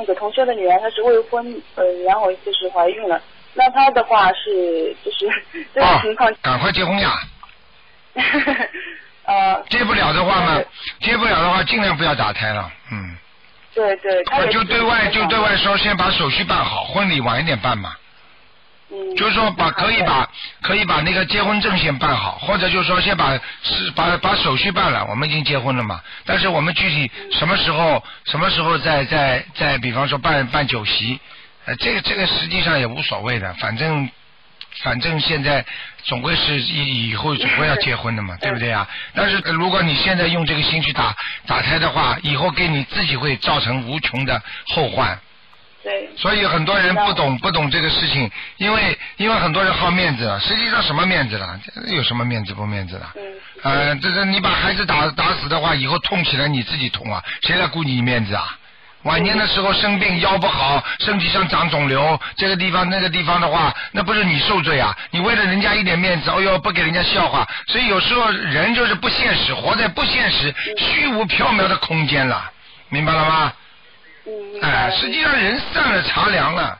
那个同学的女儿，她是未婚，呃，然后就是怀孕了。那她的话是就是 这种情况，赶快结婚呀！呃，结不了的话呢，结不了的话，尽量不要打胎了，嗯。对对，她我就对外就对外说，先把手续办好，婚礼晚一点办嘛。嗯，就是说把可以把可以把那个结婚证先办好，或者就是说先把是把把手续办了，我们已经结婚了嘛。但是我们具体什么时候什么时候再再再比方说办办酒席，呃，这个这个实际上也无所谓的，反正反正现在总归是以以后总归要结婚的嘛，对不对啊？但是呃如果你现在用这个心去打打胎的话，以后给你自己会造成无穷的后患。对，所以很多人不懂不懂这个事情，因为因为很多人好面子，实际上什么面子了？这有什么面子不面子的？嗯，呃，这这你把孩子打打死的话，以后痛起来你自己痛啊，谁来顾你面子啊？晚年的时候生病腰不好，身体上长肿瘤，这个地方那个地方的话，那不是你受罪啊？你为了人家一点面子，哦哟，不给人家笑话，所以有时候人就是不现实，活在不现实、虚无缥缈的空间了，明白了吗？哎，实际上人散了茶凉了，